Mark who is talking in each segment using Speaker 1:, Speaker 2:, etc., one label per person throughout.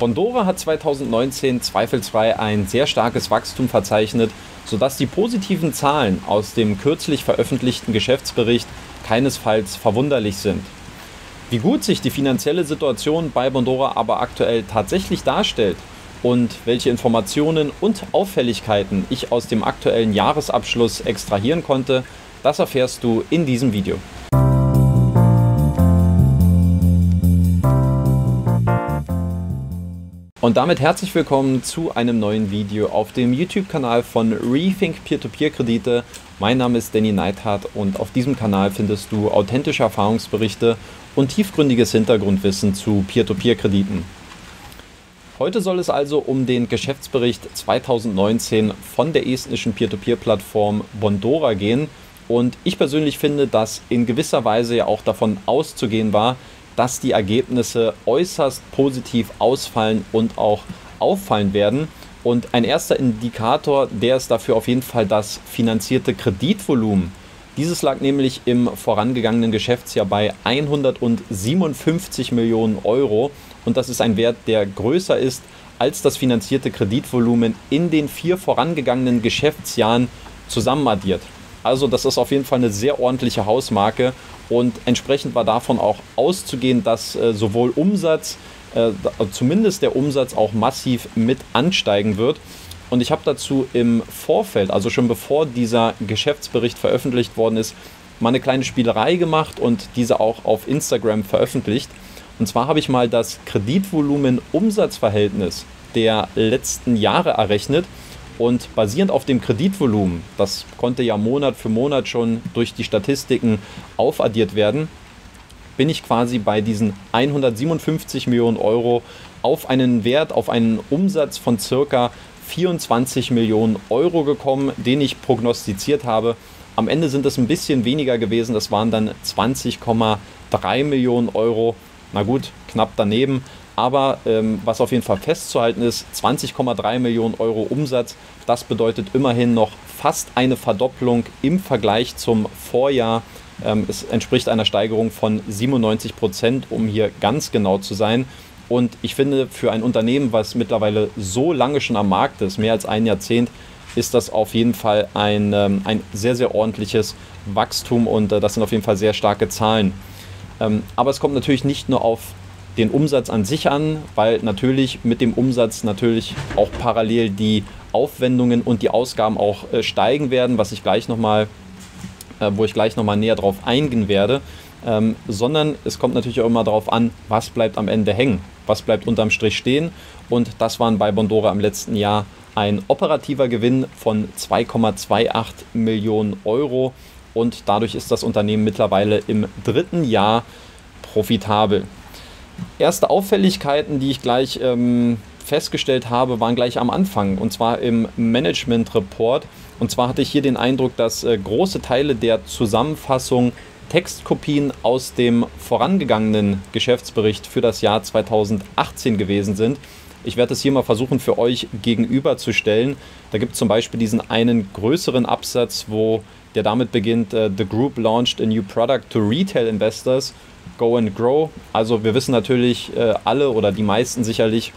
Speaker 1: Bondora hat 2019 zweifelsfrei ein sehr starkes Wachstum verzeichnet, sodass die positiven Zahlen aus dem kürzlich veröffentlichten Geschäftsbericht keinesfalls verwunderlich sind. Wie gut sich die finanzielle Situation bei Bondora aber aktuell tatsächlich darstellt und welche Informationen und Auffälligkeiten ich aus dem aktuellen Jahresabschluss extrahieren konnte, das erfährst du in diesem Video. Und damit herzlich willkommen zu einem neuen Video auf dem YouTube-Kanal von Rethink Peer-to-Peer-Kredite. Mein Name ist Danny Neithardt und auf diesem Kanal findest du authentische Erfahrungsberichte und tiefgründiges Hintergrundwissen zu Peer-to-Peer-Krediten. Heute soll es also um den Geschäftsbericht 2019 von der estnischen Peer-to-Peer-Plattform Bondora gehen. Und ich persönlich finde, dass in gewisser Weise ja auch davon auszugehen war, dass die Ergebnisse äußerst positiv ausfallen und auch auffallen werden. Und ein erster Indikator, der ist dafür auf jeden Fall das finanzierte Kreditvolumen. Dieses lag nämlich im vorangegangenen Geschäftsjahr bei 157 Millionen Euro und das ist ein Wert, der größer ist als das finanzierte Kreditvolumen in den vier vorangegangenen Geschäftsjahren zusammenaddiert. Also das ist auf jeden Fall eine sehr ordentliche Hausmarke und entsprechend war davon auch auszugehen, dass äh, sowohl Umsatz, äh, zumindest der Umsatz auch massiv mit ansteigen wird. Und ich habe dazu im Vorfeld, also schon bevor dieser Geschäftsbericht veröffentlicht worden ist, mal eine kleine Spielerei gemacht und diese auch auf Instagram veröffentlicht. Und zwar habe ich mal das Kreditvolumen-Umsatzverhältnis der letzten Jahre errechnet und basierend auf dem Kreditvolumen, das konnte ja Monat für Monat schon durch die Statistiken aufaddiert werden, bin ich quasi bei diesen 157 Millionen Euro auf einen Wert, auf einen Umsatz von circa 24 Millionen Euro gekommen, den ich prognostiziert habe. Am Ende sind es ein bisschen weniger gewesen, das waren dann 20,3 Millionen Euro. Na gut, knapp daneben. Aber ähm, was auf jeden Fall festzuhalten ist, 20,3 Millionen Euro Umsatz, das bedeutet immerhin noch fast eine Verdopplung im Vergleich zum Vorjahr. Ähm, es entspricht einer Steigerung von 97 Prozent, um hier ganz genau zu sein. Und ich finde, für ein Unternehmen, was mittlerweile so lange schon am Markt ist, mehr als ein Jahrzehnt, ist das auf jeden Fall ein, ähm, ein sehr, sehr ordentliches Wachstum und äh, das sind auf jeden Fall sehr starke Zahlen. Ähm, aber es kommt natürlich nicht nur auf den Umsatz an sich an, weil natürlich mit dem Umsatz natürlich auch parallel die Aufwendungen und die Ausgaben auch äh, steigen werden, was ich gleich noch mal, äh, wo ich gleich nochmal näher drauf eingehen werde. Ähm, sondern es kommt natürlich auch immer darauf an, was bleibt am Ende hängen, was bleibt unterm Strich stehen. Und das waren bei Bondora im letzten Jahr ein operativer Gewinn von 2,28 Millionen Euro und dadurch ist das Unternehmen mittlerweile im dritten Jahr profitabel. Erste Auffälligkeiten, die ich gleich ähm, festgestellt habe, waren gleich am Anfang und zwar im Management Report. Und zwar hatte ich hier den Eindruck, dass äh, große Teile der Zusammenfassung Textkopien aus dem vorangegangenen Geschäftsbericht für das Jahr 2018 gewesen sind. Ich werde es hier mal versuchen für euch gegenüberzustellen. Da gibt es zum Beispiel diesen einen größeren Absatz, wo der damit beginnt, uh, The Group launched a new product to retail investors Go and Grow. Also wir wissen natürlich äh, alle oder die meisten sicherlich,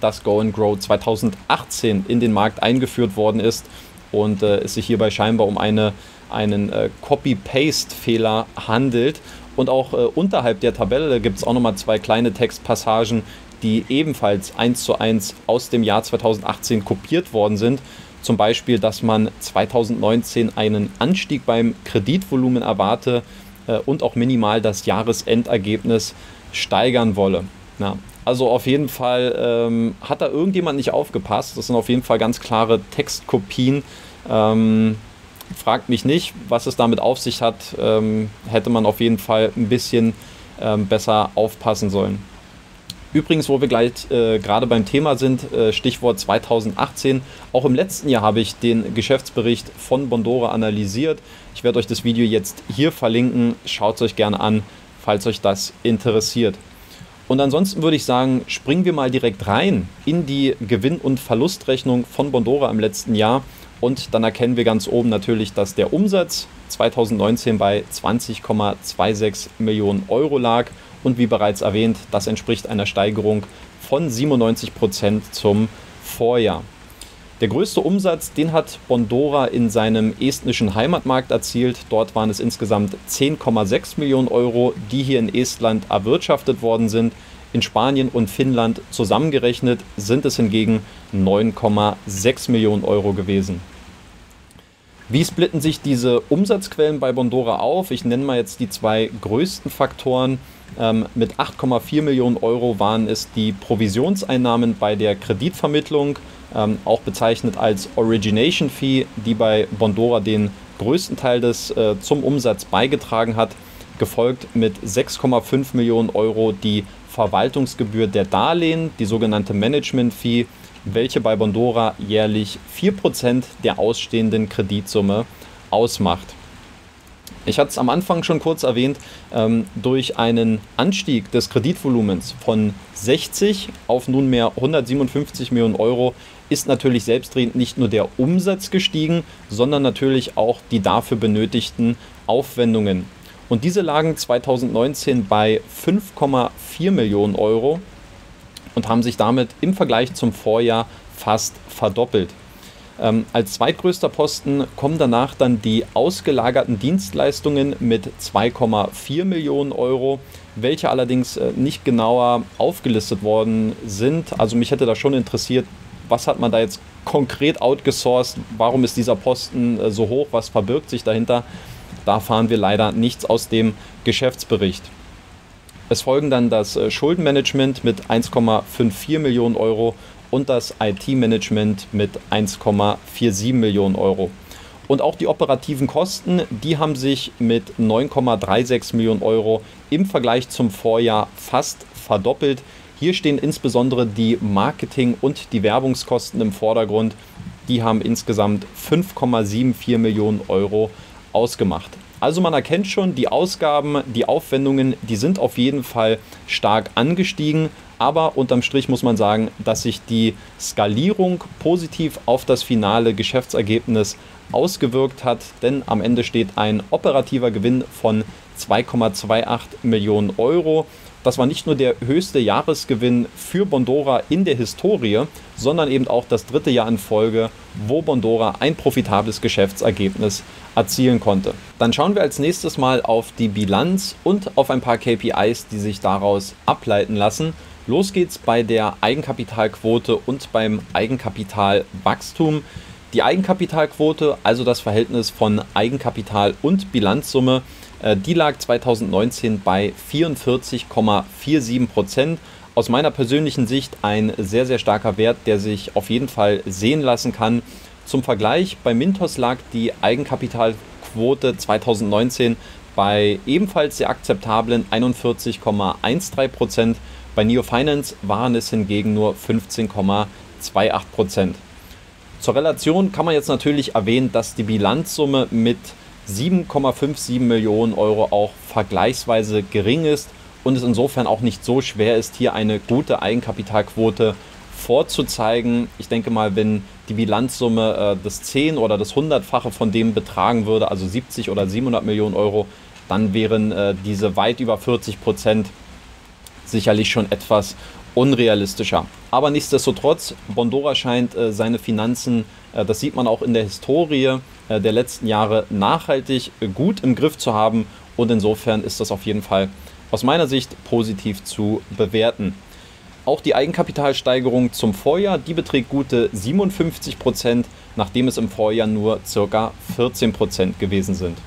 Speaker 1: dass Go and Grow 2018 in den Markt eingeführt worden ist und äh, es sich hierbei scheinbar um eine, einen äh, Copy-Paste-Fehler handelt. Und auch äh, unterhalb der Tabelle gibt es auch nochmal zwei kleine Textpassagen, die ebenfalls eins zu eins aus dem Jahr 2018 kopiert worden sind. Zum Beispiel, dass man 2019 einen Anstieg beim Kreditvolumen erwarte, und auch minimal das Jahresendergebnis steigern wolle. Ja, also auf jeden Fall ähm, hat da irgendjemand nicht aufgepasst. Das sind auf jeden Fall ganz klare Textkopien. Ähm, fragt mich nicht, was es damit auf sich hat. Ähm, hätte man auf jeden Fall ein bisschen ähm, besser aufpassen sollen. Übrigens, wo wir gleich äh, gerade beim Thema sind, äh, Stichwort 2018. Auch im letzten Jahr habe ich den Geschäftsbericht von Bondora analysiert. Ich werde euch das Video jetzt hier verlinken. Schaut es euch gerne an, falls euch das interessiert. Und ansonsten würde ich sagen, springen wir mal direkt rein in die Gewinn- und Verlustrechnung von Bondora im letzten Jahr. Und dann erkennen wir ganz oben natürlich, dass der Umsatz 2019 bei 20,26 Millionen Euro lag und wie bereits erwähnt, das entspricht einer Steigerung von 97 Prozent zum Vorjahr. Der größte Umsatz, den hat Bondora in seinem estnischen Heimatmarkt erzielt. Dort waren es insgesamt 10,6 Millionen Euro, die hier in Estland erwirtschaftet worden sind. In Spanien und Finnland zusammengerechnet sind es hingegen 9,6 Millionen Euro gewesen. Wie splitten sich diese Umsatzquellen bei Bondora auf? Ich nenne mal jetzt die zwei größten Faktoren. Ähm, mit 8,4 Millionen Euro waren es die Provisionseinnahmen bei der Kreditvermittlung ähm, auch bezeichnet als Origination Fee, die bei Bondora den größten Teil des äh, zum Umsatz beigetragen hat, gefolgt mit 6,5 Millionen Euro die Verwaltungsgebühr der Darlehen, die sogenannte Management Fee, welche bei Bondora jährlich 4% der ausstehenden Kreditsumme ausmacht. Ich hatte es am Anfang schon kurz erwähnt, ähm, durch einen Anstieg des Kreditvolumens von 60 auf nunmehr 157 Millionen Euro ist natürlich selbstredend nicht nur der Umsatz gestiegen, sondern natürlich auch die dafür benötigten Aufwendungen. Und diese lagen 2019 bei 5,4 Millionen Euro und haben sich damit im Vergleich zum Vorjahr fast verdoppelt. Ähm, als zweitgrößter Posten kommen danach dann die ausgelagerten Dienstleistungen mit 2,4 Millionen Euro, welche allerdings äh, nicht genauer aufgelistet worden sind. Also mich hätte da schon interessiert, was hat man da jetzt konkret outgesourced, warum ist dieser Posten äh, so hoch, was verbirgt sich dahinter. Da fahren wir leider nichts aus dem Geschäftsbericht. Es folgen dann das äh, Schuldenmanagement mit 1,54 Millionen Euro und das IT-Management mit 1,47 Millionen Euro. Und auch die operativen Kosten, die haben sich mit 9,36 Millionen Euro im Vergleich zum Vorjahr fast verdoppelt. Hier stehen insbesondere die Marketing- und die Werbungskosten im Vordergrund. Die haben insgesamt 5,74 Millionen Euro ausgemacht. Also man erkennt schon, die Ausgaben, die Aufwendungen, die sind auf jeden Fall stark angestiegen. Aber unterm Strich muss man sagen, dass sich die Skalierung positiv auf das finale Geschäftsergebnis ausgewirkt hat, denn am Ende steht ein operativer Gewinn von 2,28 Millionen Euro. Das war nicht nur der höchste Jahresgewinn für Bondora in der Historie, sondern eben auch das dritte Jahr in Folge, wo Bondora ein profitables Geschäftsergebnis erzielen konnte. Dann schauen wir als nächstes mal auf die Bilanz und auf ein paar KPIs, die sich daraus ableiten lassen. Los geht's bei der Eigenkapitalquote und beim Eigenkapitalwachstum. Die Eigenkapitalquote, also das Verhältnis von Eigenkapital und Bilanzsumme, die lag 2019 bei 44,47 Prozent. Aus meiner persönlichen Sicht ein sehr, sehr starker Wert, der sich auf jeden Fall sehen lassen kann. Zum Vergleich, bei Mintos lag die Eigenkapitalquote 2019 bei ebenfalls sehr akzeptablen 41,13 Prozent. Bei Neo Finance waren es hingegen nur 15,28 Prozent. Zur Relation kann man jetzt natürlich erwähnen, dass die Bilanzsumme mit 7,57 Millionen Euro auch vergleichsweise gering ist und es insofern auch nicht so schwer ist, hier eine gute Eigenkapitalquote vorzuzeigen. Ich denke mal, wenn die Bilanzsumme äh, das 10 oder das 100-fache von dem betragen würde, also 70 oder 700 Millionen Euro, dann wären äh, diese weit über 40 Prozent sicherlich schon etwas unrealistischer. Aber nichtsdestotrotz, Bondora scheint äh, seine Finanzen, äh, das sieht man auch in der Historie der letzten Jahre, nachhaltig äh, gut im Griff zu haben. Und insofern ist das auf jeden Fall aus meiner Sicht positiv zu bewerten. Auch die Eigenkapitalsteigerung zum Vorjahr, die beträgt gute 57 Prozent, nachdem es im Vorjahr nur ca. 14 Prozent gewesen sind.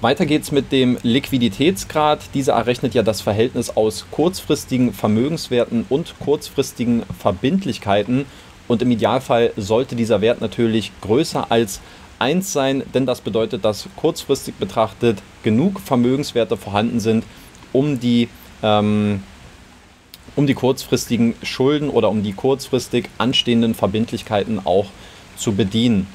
Speaker 1: Weiter geht's mit dem Liquiditätsgrad. Dieser errechnet ja das Verhältnis aus kurzfristigen Vermögenswerten und kurzfristigen Verbindlichkeiten. Und im Idealfall sollte dieser Wert natürlich größer als 1 sein, denn das bedeutet, dass kurzfristig betrachtet genug Vermögenswerte vorhanden sind, um die, ähm, um die kurzfristigen Schulden oder um die kurzfristig anstehenden Verbindlichkeiten auch zu bedienen.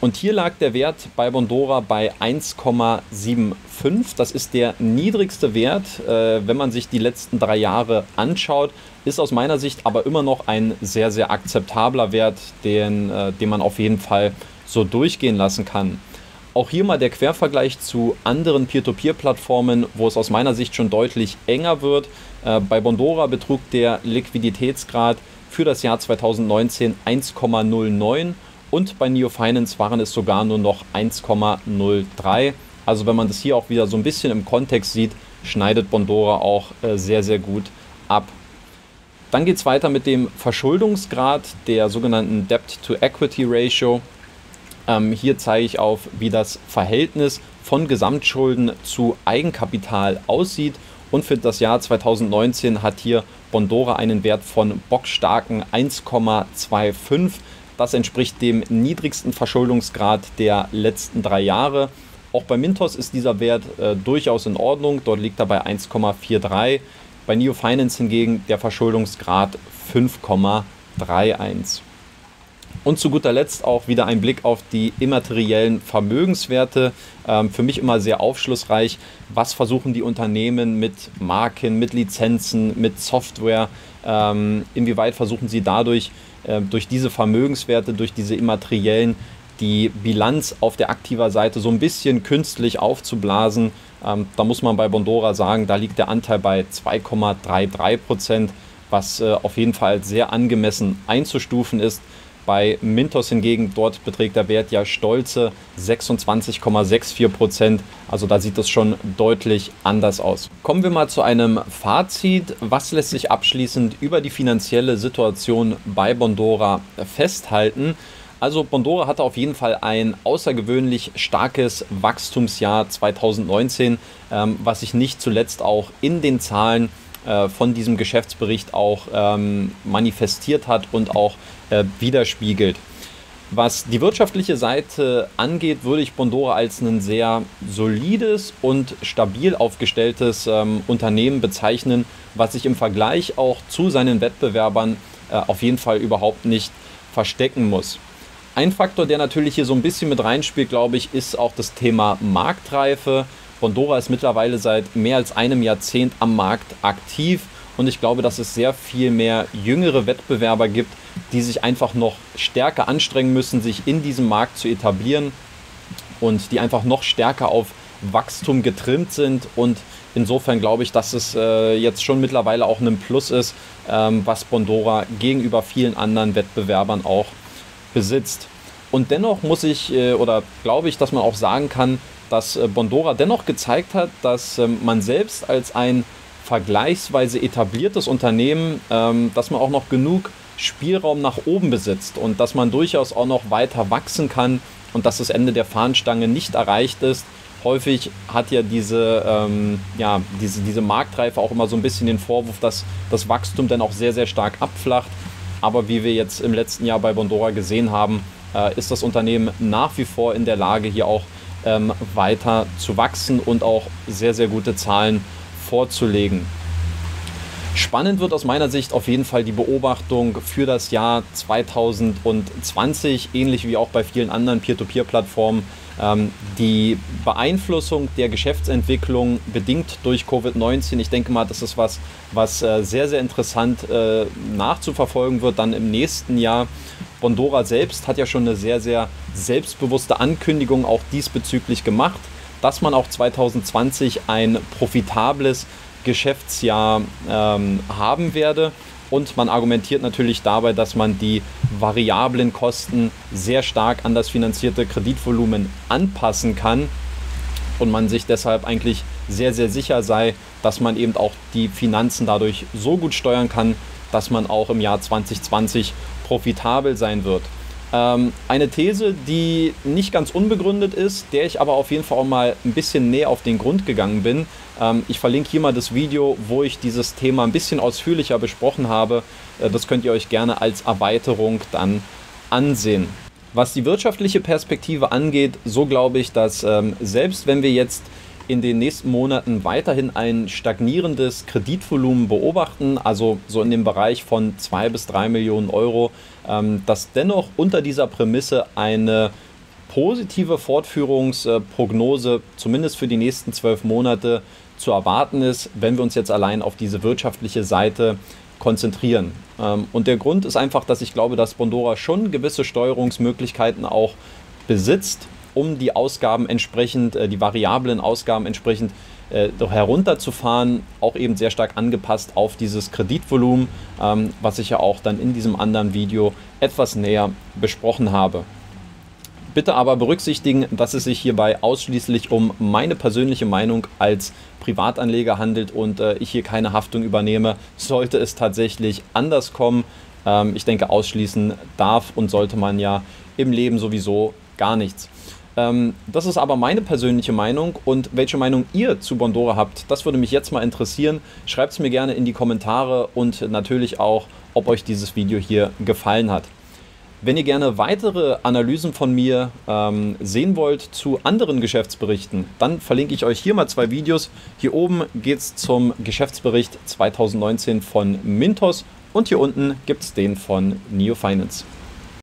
Speaker 1: Und hier lag der Wert bei Bondora bei 1,75. Das ist der niedrigste Wert, äh, wenn man sich die letzten drei Jahre anschaut. Ist aus meiner Sicht aber immer noch ein sehr, sehr akzeptabler Wert, den, äh, den man auf jeden Fall so durchgehen lassen kann. Auch hier mal der Quervergleich zu anderen Peer-to-Peer-Plattformen, wo es aus meiner Sicht schon deutlich enger wird. Äh, bei Bondora betrug der Liquiditätsgrad für das Jahr 2019 1,09 und bei Neo Finance waren es sogar nur noch 1,03. Also wenn man das hier auch wieder so ein bisschen im Kontext sieht, schneidet Bondora auch äh, sehr, sehr gut ab. Dann geht es weiter mit dem Verschuldungsgrad der sogenannten Debt-to-Equity-Ratio. Ähm, hier zeige ich auf, wie das Verhältnis von Gesamtschulden zu Eigenkapital aussieht. Und für das Jahr 2019 hat hier Bondora einen Wert von bockstarken 1,25. Das entspricht dem niedrigsten Verschuldungsgrad der letzten drei Jahre. Auch bei Mintos ist dieser Wert äh, durchaus in Ordnung. Dort liegt er bei 1,43. Bei Neo Finance hingegen der Verschuldungsgrad 5,31. Und zu guter Letzt auch wieder ein Blick auf die immateriellen Vermögenswerte. Ähm, für mich immer sehr aufschlussreich. Was versuchen die Unternehmen mit Marken, mit Lizenzen, mit Software? Ähm, inwieweit versuchen sie dadurch, äh, durch diese Vermögenswerte, durch diese immateriellen, die Bilanz auf der aktiver Seite so ein bisschen künstlich aufzublasen? Ähm, da muss man bei Bondora sagen, da liegt der Anteil bei 2,33 Prozent, was äh, auf jeden Fall sehr angemessen einzustufen ist. Bei Mintos hingegen, dort beträgt der Wert ja stolze 26,64 Prozent. Also da sieht es schon deutlich anders aus. Kommen wir mal zu einem Fazit. Was lässt sich abschließend über die finanzielle Situation bei Bondora festhalten? Also Bondora hatte auf jeden Fall ein außergewöhnlich starkes Wachstumsjahr 2019, ähm, was sich nicht zuletzt auch in den Zahlen äh, von diesem Geschäftsbericht auch ähm, manifestiert hat und auch äh, widerspiegelt. Was die wirtschaftliche Seite angeht, würde ich Bondora als ein sehr solides und stabil aufgestelltes ähm, Unternehmen bezeichnen, was sich im Vergleich auch zu seinen Wettbewerbern äh, auf jeden Fall überhaupt nicht verstecken muss. Ein Faktor, der natürlich hier so ein bisschen mit reinspielt, glaube ich, ist auch das Thema Marktreife. Bondora ist mittlerweile seit mehr als einem Jahrzehnt am Markt aktiv und ich glaube, dass es sehr viel mehr jüngere Wettbewerber gibt, die sich einfach noch stärker anstrengen müssen, sich in diesem Markt zu etablieren und die einfach noch stärker auf Wachstum getrimmt sind und insofern glaube ich, dass es äh, jetzt schon mittlerweile auch ein Plus ist, ähm, was Bondora gegenüber vielen anderen Wettbewerbern auch besitzt. Und dennoch muss ich äh, oder glaube ich, dass man auch sagen kann, dass äh, Bondora dennoch gezeigt hat, dass ähm, man selbst als ein vergleichsweise etabliertes Unternehmen, ähm, dass man auch noch genug Spielraum nach oben besitzt und dass man durchaus auch noch weiter wachsen kann und dass das Ende der Fahnenstange nicht erreicht ist. Häufig hat ja diese, ähm, ja, diese, diese Marktreife auch immer so ein bisschen den Vorwurf, dass das Wachstum dann auch sehr, sehr stark abflacht. Aber wie wir jetzt im letzten Jahr bei Bondora gesehen haben, äh, ist das Unternehmen nach wie vor in der Lage, hier auch ähm, weiter zu wachsen und auch sehr, sehr gute Zahlen vorzulegen. Spannend wird aus meiner Sicht auf jeden Fall die Beobachtung für das Jahr 2020, ähnlich wie auch bei vielen anderen Peer-to-Peer-Plattformen. Ähm, die Beeinflussung der Geschäftsentwicklung bedingt durch Covid-19. Ich denke mal, das ist was, was äh, sehr, sehr interessant äh, nachzuverfolgen wird dann im nächsten Jahr. Bondora selbst hat ja schon eine sehr, sehr selbstbewusste Ankündigung auch diesbezüglich gemacht, dass man auch 2020 ein profitables Geschäftsjahr ähm, haben werde. Und man argumentiert natürlich dabei, dass man die variablen Kosten sehr stark an das finanzierte Kreditvolumen anpassen kann und man sich deshalb eigentlich sehr, sehr sicher sei, dass man eben auch die Finanzen dadurch so gut steuern kann, dass man auch im Jahr 2020 profitabel sein wird. Ähm, eine These, die nicht ganz unbegründet ist, der ich aber auf jeden Fall auch mal ein bisschen näher auf den Grund gegangen bin. Ähm, ich verlinke hier mal das Video, wo ich dieses Thema ein bisschen ausführlicher besprochen habe. Äh, das könnt ihr euch gerne als Erweiterung dann ansehen. Was die wirtschaftliche Perspektive angeht, so glaube ich, dass ähm, selbst wenn wir jetzt in den nächsten Monaten weiterhin ein stagnierendes Kreditvolumen beobachten, also so in dem Bereich von 2 bis 3 Millionen Euro, ähm, dass dennoch unter dieser Prämisse eine positive Fortführungsprognose, zumindest für die nächsten zwölf Monate, zu erwarten ist, wenn wir uns jetzt allein auf diese wirtschaftliche Seite konzentrieren. Ähm, und der Grund ist einfach, dass ich glaube, dass Bondora schon gewisse Steuerungsmöglichkeiten auch besitzt um die Ausgaben entsprechend, äh, die variablen Ausgaben entsprechend äh, herunterzufahren, auch eben sehr stark angepasst auf dieses Kreditvolumen, ähm, was ich ja auch dann in diesem anderen Video etwas näher besprochen habe. Bitte aber berücksichtigen, dass es sich hierbei ausschließlich um meine persönliche Meinung als Privatanleger handelt und äh, ich hier keine Haftung übernehme. Sollte es tatsächlich anders kommen, ähm, ich denke, ausschließen darf und sollte man ja im Leben sowieso gar nichts. Ähm, das ist aber meine persönliche Meinung und welche Meinung ihr zu Bondora habt, das würde mich jetzt mal interessieren. Schreibt es mir gerne in die Kommentare und natürlich auch, ob euch dieses Video hier gefallen hat. Wenn ihr gerne weitere Analysen von mir ähm, sehen wollt zu anderen Geschäftsberichten, dann verlinke ich euch hier mal zwei Videos. Hier oben geht es zum Geschäftsbericht 2019 von Mintos und hier unten gibt es den von Neo Finance.